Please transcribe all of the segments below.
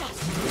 Yes.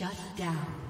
Shut down.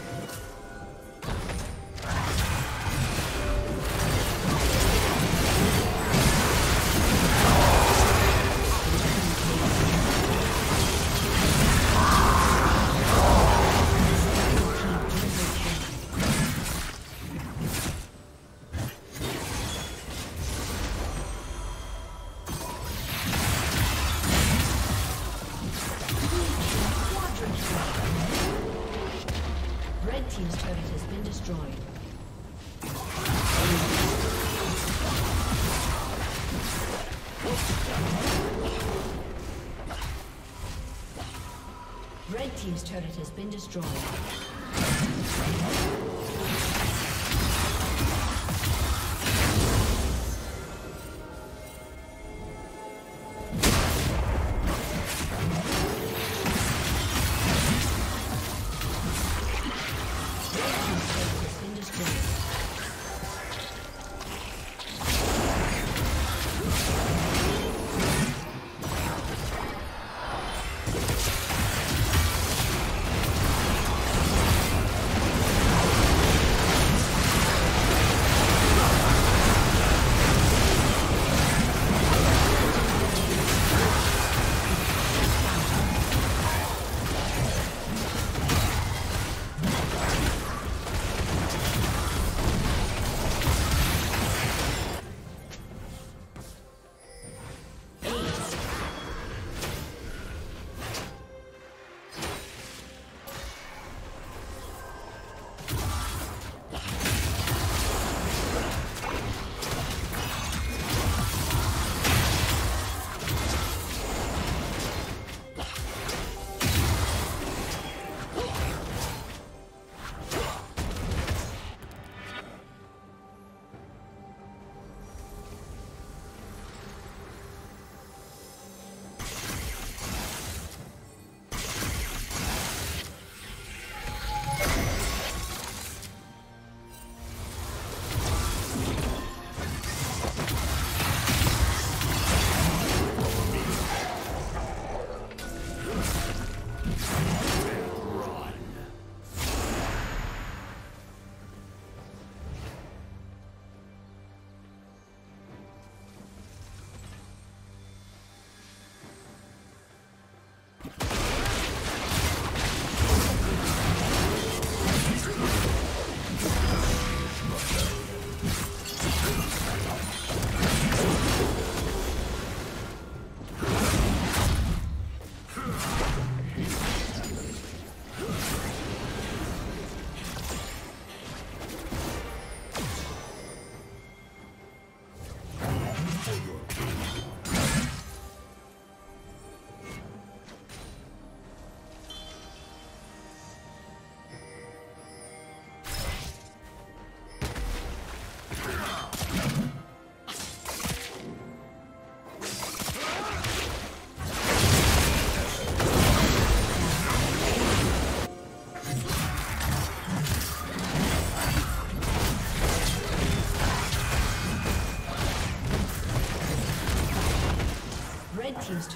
Has been destroyed.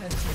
Team's